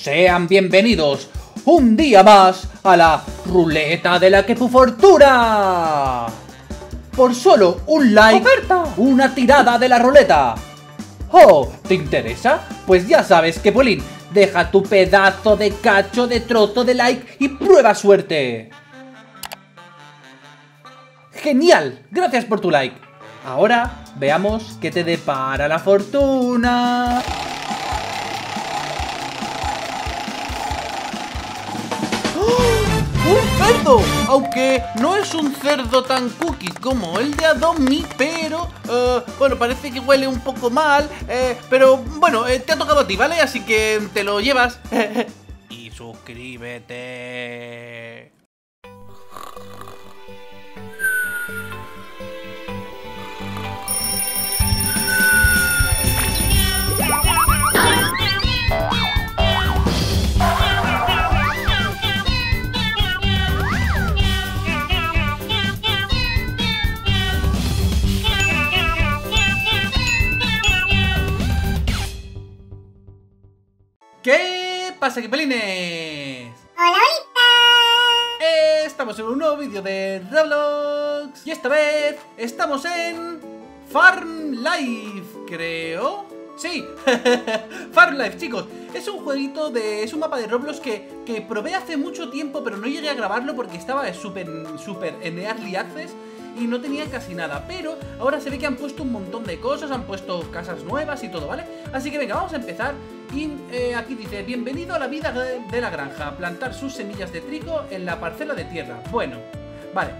Sean bienvenidos un día más a la ruleta de la que fortuna. Por solo un like, una tirada de la ruleta. Oh, ¿te interesa? Pues ya sabes que Polín, deja tu pedazo de cacho de trozo de like y prueba suerte. ¡Genial! Gracias por tu like. Ahora veamos qué te depara la fortuna. Aunque no es un cerdo tan cookie como el de Adomi, pero... eh, bueno, parece que huele un poco mal, eh, pero bueno, eh, te ha tocado a ti, ¿vale? Así que te lo llevas. y suscríbete. Pasa? ¡Hola! Eh, Estamos en un nuevo vídeo de Roblox Y esta vez estamos en Farm Life, creo Sí, Farm Life, chicos Es un jueguito de... es un mapa de Roblox que, que probé hace mucho tiempo Pero no llegué a grabarlo porque estaba súper, súper en Early Access y no tenía casi nada, pero ahora se ve que han puesto un montón de cosas, han puesto casas nuevas y todo, ¿vale? Así que venga, vamos a empezar y eh, aquí dice, bienvenido a la vida de, la granja, plantar sus semillas de trigo en la parcela de tierra. Bueno, vale,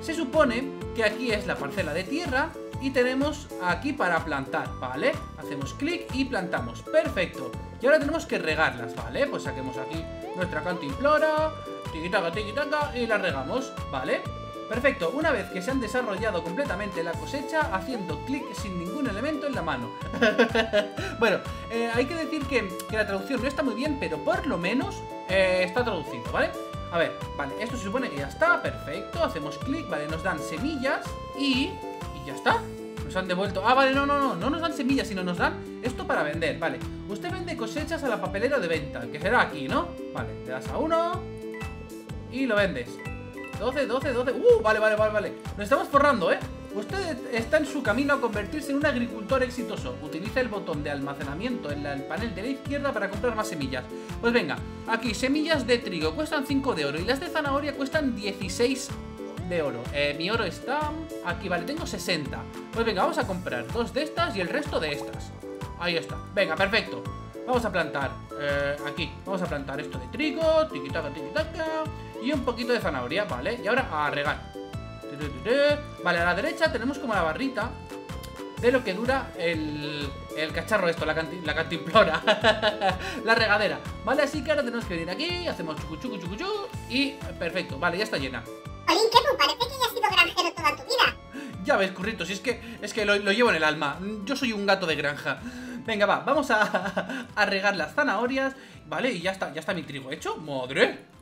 se supone que aquí es la parcela de tierra y tenemos aquí para plantar, ¿vale? Hacemos clic y plantamos, perfecto. Y ahora tenemos que regarlas, ¿vale? Pues saquemos aquí nuestra cantimplora, tiquitaca, tiquitaca y la regamos, ¿vale? Perfecto, una vez que se han desarrollado completamente la cosecha, haciendo clic sin ningún elemento en la mano. bueno, eh, hay que decir que, la traducción no está muy bien, pero por lo menos eh, está traducido, ¿vale? A ver, vale, esto se supone que ya está, perfecto, hacemos clic, vale, nos dan semillas y... y ya está. Nos han devuelto... Ah, vale, no, no, no, no nos dan semillas, sino nos dan esto para vender, vale. Usted vende cosechas a la papelera de venta, que será aquí, ¿no? Vale, le das a uno y lo vendes. 12, 12, 12. Uh, vale, vale, vale, vale. Nos estamos forrando, ¿eh? Usted está en su camino a convertirse en un agricultor exitoso. Utiliza el botón de almacenamiento en el panel de la izquierda para comprar más semillas. Pues venga, aquí semillas de trigo cuestan 5 de oro y las de zanahoria cuestan 16 de oro. Eh, mi oro está aquí, vale, tengo 60. Pues venga, vamos a comprar dos de estas y el resto de estas. Ahí está. Venga, perfecto. Vamos a plantar eh, aquí. Vamos a plantar esto de trigo, tiquitaca, tiquitaca. Y un poquito de zanahoria, ¿vale? Y ahora a regar. Vale, a la derecha tenemos como la barrita de lo que dura el, el cacharro esto, la, canti- la cantimplora. la regadera. Vale, así que ahora tenemos que venir aquí, hacemos chucu chucu chucu chu, y perfecto, vale, ya está llena. Olin, tú parece que ya has sido granjero toda tu vida. Ya ves, curritos, si es que, es que lo, lo llevo en el alma. Yo soy un gato de granja. Venga, va, vamos a, a regar las zanahorias. Vale, y ya está, ya está mi trigo hecho. ¡Madre!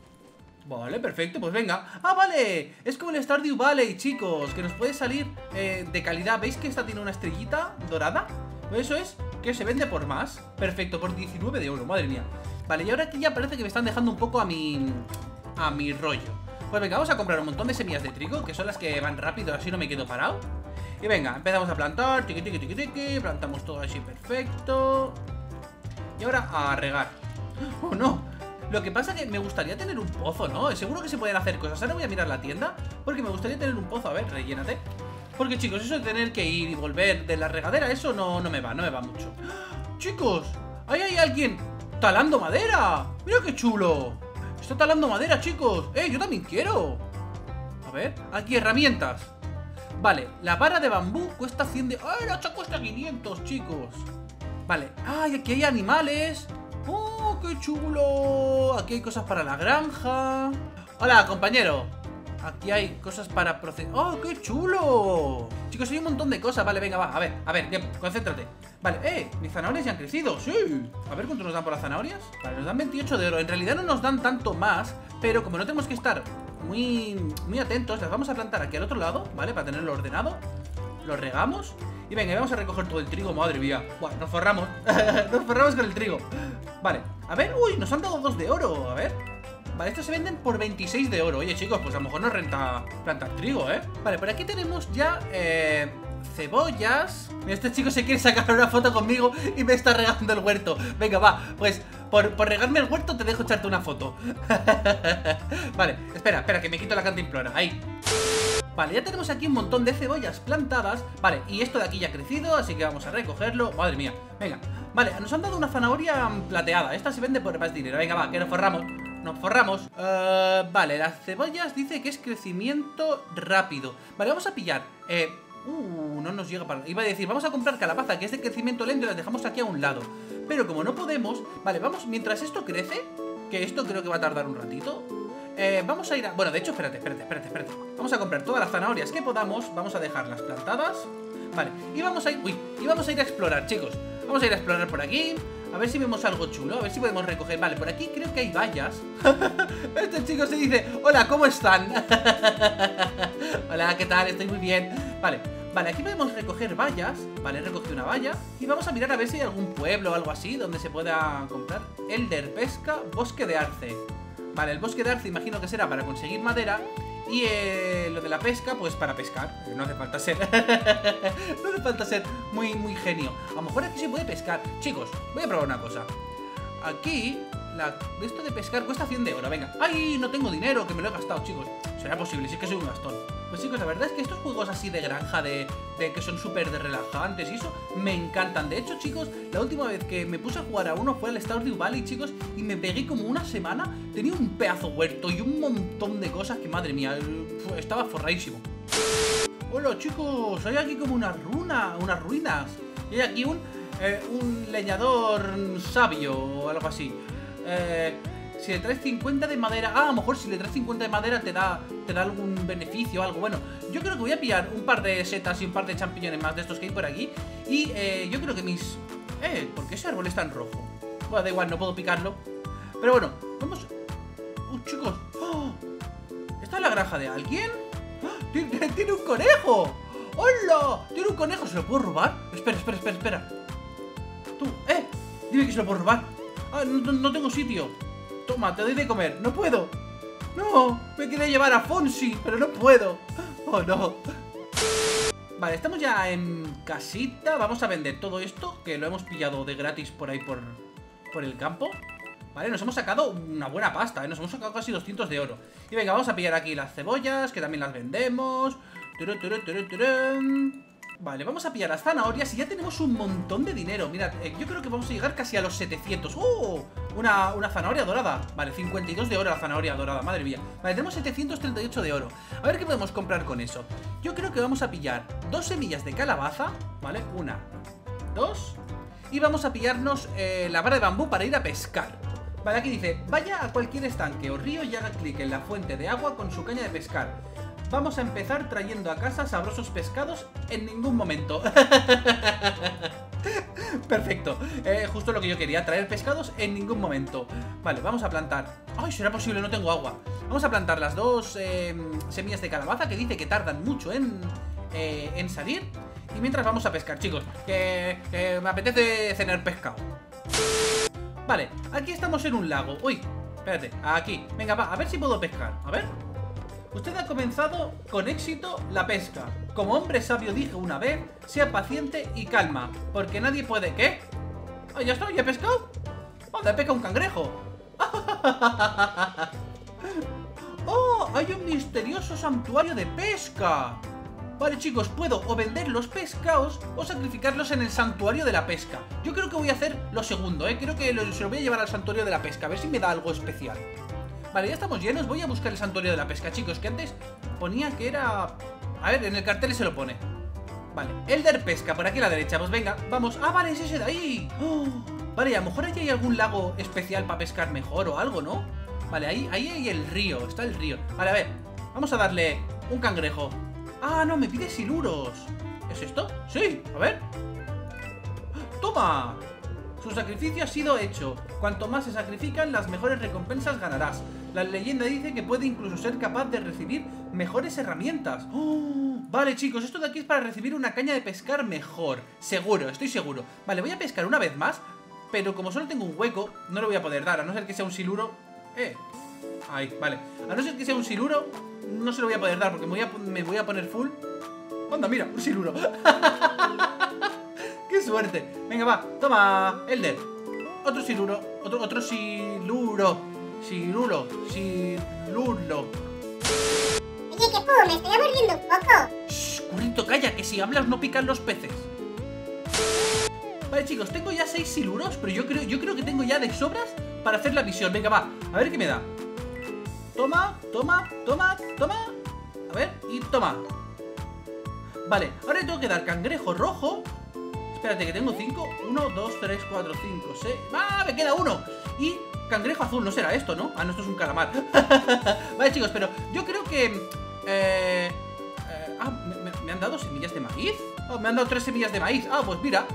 Vale, perfecto, pues venga. ¡Ah, vale! Es como el Stardew Valley, chicos, que nos puede salir eh, de calidad. ¿Veis que esta tiene una estrellita dorada? Pues eso es que se vende por más. Perfecto, por 19 de oro, madre mía. Vale, y ahora aquí ya parece que me están dejando un poco a mi... a mi rollo. Pues venga, vamos a comprar un montón de semillas de trigo, que son las que van rápido, así no me quedo parado. Y venga, empezamos a plantar, tiqui tiqui tiqui tiqui, plantamos todo así perfecto. Y ahora a regar. ¡Oh, no! Lo que pasa que me gustaría tener un pozo, ¿no? Seguro que se pueden hacer cosas. Ahora voy a mirar la tienda, porque me gustaría tener un pozo. A ver, rellénate. Porque, chicos, eso de tener que ir y volver de la regadera, eso no, no me va, no me va mucho. ¡Ah! ¡Chicos! ¡Ahí hay alguien talando madera! ¡Mira qué chulo! Está talando madera, chicos. ¡Eh, yo también quiero! A ver, aquí herramientas. Vale, la vara de bambú cuesta 100 de... ¡Ay, la hacha cuesta 500, chicos! Vale, ¡ay, aquí hay animales! ¡Oh, qué chulo! Aquí hay cosas para la granja. Hola, compañero. Aquí hay cosas para procesar. ¡Oh, qué chulo! Chicos, hay un montón de cosas. Vale, venga, va. A ver, a ver, que- concéntrate. Vale, ¡eh! Mis zanahorias ya han crecido. ¡Sí! A ver cuánto nos dan por las zanahorias. Vale, nos dan 28 de oro. En realidad no nos dan tanto más, pero como no tenemos que estar muy, muy atentos, las vamos a plantar aquí al otro lado, ¿vale? Para tenerlo ordenado. Lo regamos. Y venga, vamos a recoger todo el trigo. Madre mía. Buah, nos forramos. nos forramos con el trigo. Vale. A ver, uy, nos han dado dos de oro, a ver. Vale, estos se venden por 26 de oro. Oye, chicos, pues a lo mejor nos renta plantar trigo, ¿eh? Vale, por aquí tenemos ya, eh, cebollas. Este chico se quiere sacar una foto conmigo y me está regando el huerto. Venga, va, pues por, por regarme el huerto te dejo echarte una foto. Vale, espera, espera, que me quito la cantimplora. Ahí Vale, ya tenemos aquí un montón de cebollas plantadas. Vale, y esto de aquí ya ha crecido, así que vamos a recogerlo. Madre mía, venga Vale, nos han dado una zanahoria plateada. Esta se vende por más dinero, venga, va, que nos forramos. Nos forramos. Uh, Vale, las cebollas dice que es crecimiento rápido. Vale, vamos a pillar Eh, uh, no nos llega para... Iba a decir, vamos a comprar calabaza, que es de crecimiento lento Y las dejamos aquí a un lado. Pero como no podemos, vale, vamos, mientras esto crece Que esto creo que va a tardar un ratito eh, vamos a ir a... Bueno, de hecho, espérate, espérate, espérate, espérate. Vamos a comprar todas las zanahorias que podamos Vamos a dejarlas plantadas Vale, y vamos a ir... Uy, y vamos a ir a explorar, chicos. Vamos a ir a explorar por aquí A ver si vemos algo chulo, a ver si podemos recoger Vale, por aquí creo que hay vallas Este chico se dice, hola, ¿cómo están? hola, ¿qué tal? Estoy muy bien. Vale, vale, aquí podemos recoger vallas Vale, he recogido una valla Y vamos a mirar a ver si hay algún pueblo o algo así Donde se pueda comprar. Elder Pesca, Bosque de Arce Vale, el bosque de arce imagino que será para conseguir madera Y eh, lo de la pesca, pues para pescar. No hace falta ser No hace falta ser muy, muy genio. A lo mejor aquí se puede pescar. Chicos, voy a probar una cosa. Aquí, la, esto de pescar cuesta 100 de oro Venga, ¡ay! No tengo dinero, que me lo he gastado, chicos. Será posible, sí que soy un gastón. Pues chicos, la verdad es que estos juegos así de granja De, de que son súper relajantes y eso Me encantan, de hecho, chicos La última vez que me puse a jugar a uno fue al Stardew Valley, chicos Y me pegué como una semana. Tenía un pedazo huerto y un montón de cosas Que madre mía, estaba forradísimo. Hola chicos, hay aquí como una runa, unas ruinas. Y hay aquí un, eh, un leñador sabio o algo así eh, si le traes 50 de madera... Ah, a lo mejor si le traes 50 de madera te da, te da algún beneficio o algo. Bueno, yo creo que voy a pillar un par de setas y un par de champiñones más de estos que hay por aquí. Y eh, yo creo que mis... Eh, ¿por qué ese árbol está en rojo? Bueno, da igual, no puedo picarlo. Pero bueno, vamos... ¡Uh, chicos! ¡Oh! ¿Esta es la granja de alguien? ¡Oh! ¡Tiene un conejo! ¡Hola! ¿Tiene un conejo? ¿Se lo puedo robar? Espera, espera, espera, espera. Tú, ¡eh! Dime que se lo puedo robar. Ah, no, tengo sitio. Toma, te doy de comer. ¡No puedo! ¡No! Me quería llevar a Fonsi, pero no puedo. ¡Oh, no! Vale, estamos ya en casita. Vamos a vender todo esto, que lo hemos pillado de gratis por ahí por, por el campo. Vale, nos hemos sacado una buena pasta, ¿eh? Nos hemos sacado casi 200 de oro. Y venga, vamos a pillar aquí las cebollas, que también las vendemos. Vale, vamos a pillar las zanahorias y ya tenemos un montón de dinero. Mirad, eh, yo creo que vamos a llegar casi a los 700 ¡Oh! Una, una zanahoria dorada. Vale, 52 de oro la zanahoria dorada, madre mía. Vale, tenemos 738 de oro. A ver qué podemos comprar con eso. Yo creo que vamos a pillar dos semillas de calabaza Vale, una, dos. Y vamos a pillarnos eh, la vara de bambú para ir a pescar. Vale, aquí dice Vaya a cualquier estanque o río y haga clic en la fuente de agua con su caña de pescar Vamos a empezar trayendo a casa sabrosos pescados en ningún momento. Perfecto, eh, justo lo que yo quería, traer pescados en ningún momento. Vale, vamos a plantar. Ay, será posible, no tengo agua. Vamos a plantar las dos eh, semillas de calabaza Que dice que tardan mucho en, eh, en salir. Y mientras vamos a pescar, chicos que, que me apetece cenar pescado. Vale, aquí estamos en un lago. Uy, espérate, aquí. Venga, va, a ver si puedo pescar, a ver Usted ha comenzado con éxito la pesca. Como hombre sabio dije una vez, sea paciente y calma, porque nadie puede... ¿Qué? Ah, ya está, ya he pescado. Oh, he un cangrejo. ¡Oh! Hay un misterioso santuario de pesca. Vale, chicos, puedo o vender los pescados o sacrificarlos en el santuario de la pesca. Yo creo que voy a hacer lo segundo, ¿eh? Creo que se lo voy a llevar al santuario de la pesca, a ver si me da algo especial. Vale, ya estamos llenos. Voy a buscar el santuario de la pesca, chicos, que antes ponía que era... A ver, en el cartel se lo pone. Vale, Elder Pesca, por aquí a la derecha. Pues venga, vamos. ¡Ah, vale, es ese de ahí! ¡Oh! Vale, a lo mejor aquí hay algún lago especial para pescar mejor o algo, ¿no? Vale, ahí, ahí hay el río, está el río. Vale, a ver, vamos a darle un cangrejo. ¡Ah, no, me pide siluros! ¿Es esto? ¡Sí! A ver. ¡Toma! Su sacrificio ha sido hecho. Cuanto más se sacrifican, las mejores recompensas ganarás. La leyenda dice que puede incluso ser capaz de recibir mejores herramientas. ¡Oh! Vale, chicos, esto de aquí es para recibir una caña de pescar mejor. Seguro, estoy seguro. Vale, voy a pescar una vez más. pero como solo tengo un hueco, no lo voy a poder dar, a no ser que sea un siluro. Eh, ahí, vale. A no ser que sea un siluro, no se lo voy a poder dar porque me voy a, a poner full. Anda, mira, un siluro. ¡Qué suerte! Venga, va, toma, Elder. Otro siluro, otro, otro siluro. Siluro, siluro. Oye, que pu, me estoy aburriendo un poco. Shh, currito, calla, que si hablas no pican los peces. Vale, chicos, tengo ya seis siluros, pero yo creo, yo creo que tengo ya de sobras para hacer la misión. Venga, va, a ver qué me da. Toma, toma, toma, toma. A ver, y toma. Vale, ahora le tengo que dar cangrejo rojo. Espérate, que tengo cinco. Uno, dos, tres, cuatro, cinco, seis. ¡Ah! Me queda uno. Y cangrejo azul, no será esto, ¿no? Ah, no, esto es un calamar. vale, chicos, pero yo creo que. Eh, eh, ah, ¿me, han dado semillas de maíz? Oh, me han dado tres semillas de maíz. Ah, pues mira.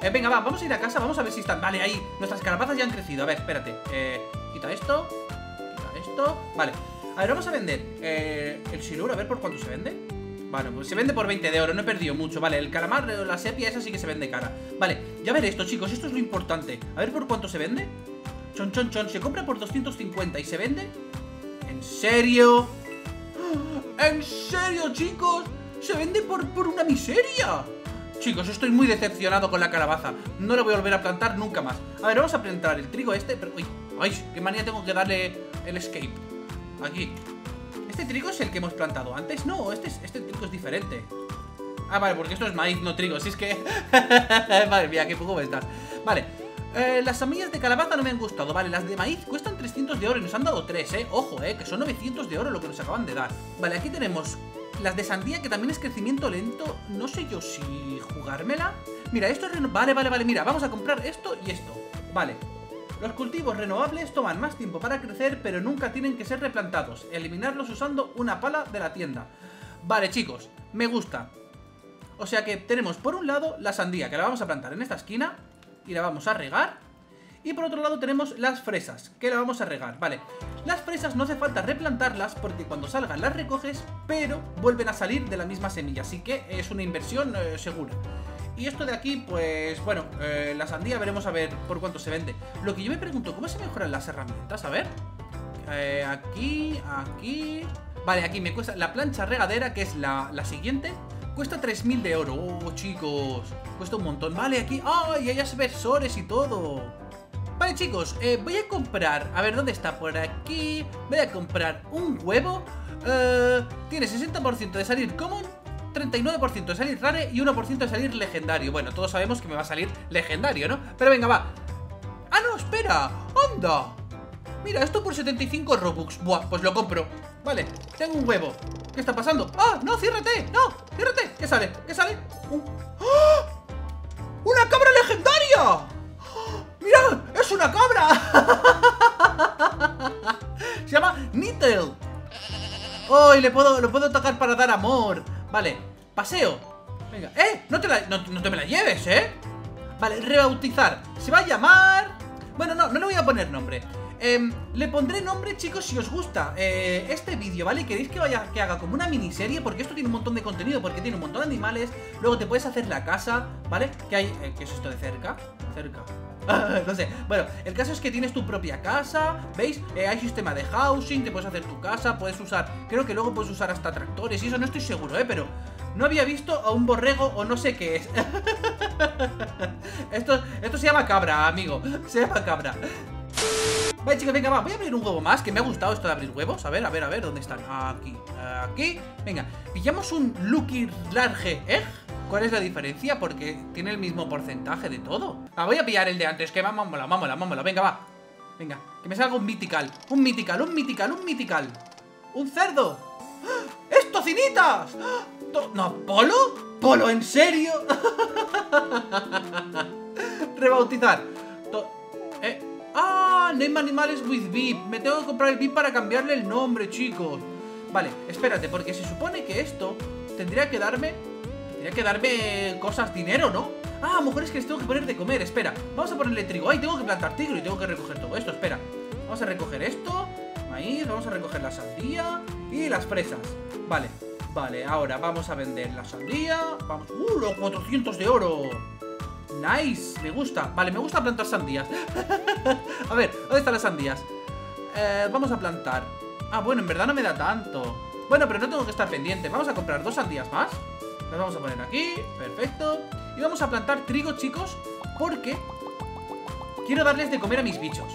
Eh, venga, va, vamos a ir a casa, vamos a ver si están. Vale, ahí, nuestras calabazas ya han crecido. A ver, espérate. Eh, quita esto. Quita esto. Vale. A ver, vamos a vender eh, el siluro, a ver por cuánto se vende. Vale, pues se vende por 20 de oro, no he perdido mucho. Vale, el calamar, la sepia, esa sí que se vende cara. Vale, ya ver esto, chicos, esto es lo importante. A ver por cuánto se vende. Chon, chon, chon, se compra por 250 y se vende. ¿En serio? ¿En serio, chicos? Se vende por, por una miseria. Chicos, estoy muy decepcionado con la calabaza. No la voy a volver a plantar nunca más. A ver, vamos a plantar el trigo este. Pero, uy, ay, qué manía tengo que darle el escape. Aquí. ¿Este trigo es el que hemos plantado antes? No, este, es, este trigo es diferente. Ah, vale, porque esto es maíz, no trigo. Si es que... Madre mía, qué poco me estás. Vale. Eh, las semillas de calabaza no me han gustado. Vale, las de maíz cuestan 300 de oro y nos han dado 3, ¿eh? Ojo, ¿eh? Que son 900 de oro lo que nos acaban de dar. Vale, aquí tenemos las de sandía, que también es crecimiento lento. No sé yo si jugármela. Mira, esto es... Vale, vale, vale. Mira, vamos a comprar esto y esto. Vale. Los cultivos renovables toman más tiempo para crecer, pero nunca tienen que ser replantados. Eliminarlos usando una pala de la tienda. Vale, chicos, me gusta. O sea que tenemos por un lado la sandía, que la vamos a plantar en esta esquina y la vamos a regar. Y por otro lado tenemos las fresas, que la vamos a regar. Vale, las fresas no hace falta replantarlas porque cuando salgan las recoges, pero vuelven a salir de la misma semilla. Así que es una inversión eh, segura. Y esto de aquí, pues bueno, eh, la sandía veremos a ver por cuánto se vende. Lo que yo me pregunto, ¿cómo se mejoran las herramientas? A ver. Eh, aquí, aquí... Vale, aquí me cuesta la plancha regadera, que es la, la siguiente. Cuesta 3.000 de oro. Oh, chicos. Cuesta un montón. Vale, aquí... ¡Ay! hay aspersores y todo. Vale, chicos, eh, voy a comprar... A ver, ¿dónde está? Por aquí... Voy a comprar un huevo. Eh, tiene 60% de salir común 39% de salir rare y 1% de salir legendario. Bueno, todos sabemos que me va a salir legendario, ¿no? Pero venga, va. ¡Ah, no! ¡Espera! ¡Onda! Mira, esto por 75 Robux. Buah, pues lo compro. Vale, tengo un huevo. ¿Qué está pasando? ¡Ah! ¡No! ¡Ciérrate! ¡No! ¡Ciérrate! ¿Qué sale? ¿Qué sale? ¡Ah! ¡Una cabra legendaria! ¡Ah! ¡Mira! ¡Es una cabra! Se llama Nittle. ¡Ay! le puedo, lo puedo tocar para dar amor. Vale, paseo. Venga, ¡eh! No te, la, no, me la lleves, ¿eh? Vale, rebautizar. Se va a llamar... Bueno, no, no le voy a poner nombre. Em, le pondré nombre, chicos, si os gusta eh, este vídeo, ¿vale? Queréis que vaya que haga como una miniserie, porque esto tiene un montón de contenido, porque tiene un montón de animales. Luego te puedes hacer la casa, ¿vale? Que hay. eh, ¿Qué es esto de cerca? Cerca. no sé. Bueno, el caso es que tienes tu propia casa, ¿veis? Eh, hay sistema de housing, te puedes hacer tu casa, puedes usar. Creo que luego puedes usar hasta tractores, y eso no estoy seguro, ¿eh? Pero no había visto a un borrego o no sé qué es. esto, esto se llama cabra, amigo. Se llama cabra. Vale, chicos, venga, va, voy a abrir un huevo más, que me ha gustado esto de abrir huevos. A ver, a ver, a ver, ¿dónde están? Aquí, aquí. Venga, pillamos un Lucky Large Egg. ¿Cuál es la diferencia? Porque tiene el mismo porcentaje de todo. Ah, voy a pillar el de antes, que vámonos, vámonos, vámonos. Venga, va. Venga, que me salga un Mythical. Un Mythical, un Mythical, un Mythical. ¡Un cerdo! ¡Ah! ¡Es tocinitas! ¡Ah! ¿No, polo? ¿Polo, en serio? Rebautizar. Eh. ¡Ah! Name Animales with VIP. Me tengo que comprar el VIP para cambiarle el nombre, chicos. Vale, espérate, porque se supone que esto tendría que darme. Tendría que darme cosas, dinero, ¿no? Ah, mujeres que les tengo que poner de comer. Espera, vamos a ponerle trigo. Ay, tengo que plantar trigo y tengo que recoger todo esto. Espera, vamos a recoger esto. Maíz, vamos a recoger la sandía y las fresas. Vale, vale, ahora vamos a vender la sandía. Vamos. ¡Uh! Los 400 de oro. Nice, me gusta. Vale, me gusta plantar sandías. a ver, ¿dónde están las sandías? Eh, vamos a plantar. Ah, bueno, en verdad no me da tanto. Bueno, pero no tengo que estar pendiente. Vamos a comprar dos sandías más. Las vamos a poner aquí. Perfecto. Y vamos a plantar trigo, chicos, porque quiero darles de comer a mis bichos.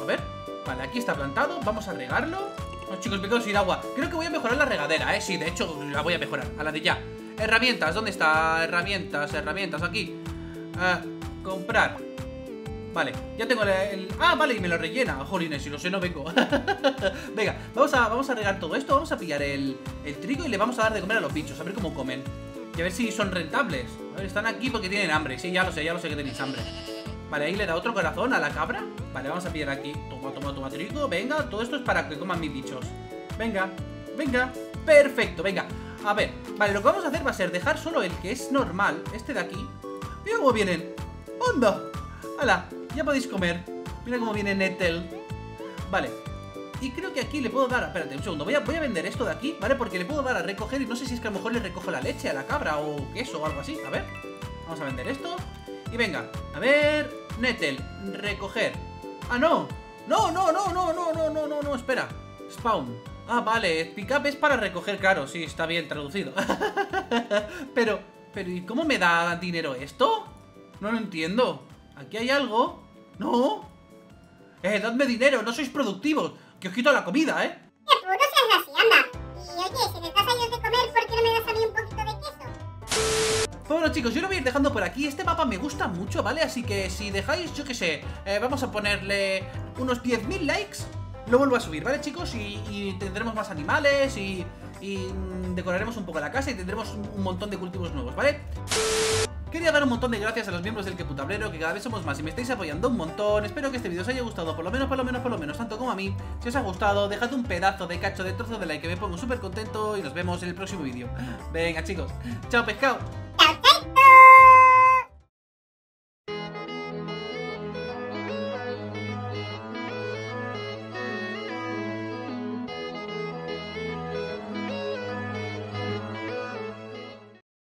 A ver. Vale, aquí está plantado. Vamos a regarlo. Oh, chicos, me quedo sin agua. Creo que voy a mejorar la regadera, ¿eh? Sí, de hecho, la voy a mejorar. A la de ya. Herramientas, ¿dónde está? Herramientas, herramientas, aquí. Ah, comprar. Vale, ya tengo el, Ah, vale, y me lo rellena Jolines, si lo sé no vengo Venga, vamos a, vamos a regar todo esto Vamos a pillar el, el trigo y le vamos a dar de comer a los bichos A ver cómo comen Y a ver si son rentables A ver, están aquí porque tienen hambre Sí, ya lo sé, ya lo sé que tenéis hambre Vale, ahí le da otro corazón a la cabra Vale, vamos a pillar aquí Toma, toma, toma trigo Venga, todo esto es para que coman mis bichos Venga, venga Perfecto, venga A ver, vale, lo que vamos a hacer va a ser dejar solo el que es normal Este de aquí Mira cómo vienen ¡Onda! ¡Hala! Ya podéis comer. Mira cómo viene Nettel. Vale. Y creo que aquí le puedo dar... Espérate, un segundo. Voy a, voy a vender esto de aquí, ¿vale? Porque le puedo dar a recoger y no sé si es que a lo mejor le recojo la leche a la cabra o queso o algo así. A ver. Vamos a vender esto. Y venga. A ver... Nettel. Recoger. ¡Ah, no! ¡No, no, no, no, no, no, no, no, no! Espera. Spawn. Ah, vale. Pickup es para recoger, claro. Sí, está bien traducido. pero... Pero, ¿y cómo me da dinero esto? No lo entiendo. Aquí hay algo. ¡No! ¡Eh, dadme dinero! ¡No sois productivos! ¡Que os quito la comida, eh! ¡Que tú no seas así, anda! Y oye, si te estás a de comer, ¿por qué no me das a mí un poquito de queso? Bueno chicos, yo lo voy a ir dejando por aquí Este mapa me gusta mucho, ¿vale? Así que si dejáis, yo qué sé eh, Vamos a ponerle unos 10.000 likes Lo vuelvo a subir, ¿vale chicos? Y, y tendremos más animales y, y decoraremos un poco la casa Y tendremos un montón de cultivos nuevos, ¿vale? Quería dar un montón de gracias a los miembros del Queputablero, que cada vez somos más y me estáis apoyando un montón. Espero que este vídeo os haya gustado, por lo menos, por lo menos, por lo menos, tanto como a mí. Si os ha gustado, dejad un pedazo de cacho de trozo de like que me pongo súper contento y nos vemos en el próximo vídeo. Venga, chicos. Chao, pescado.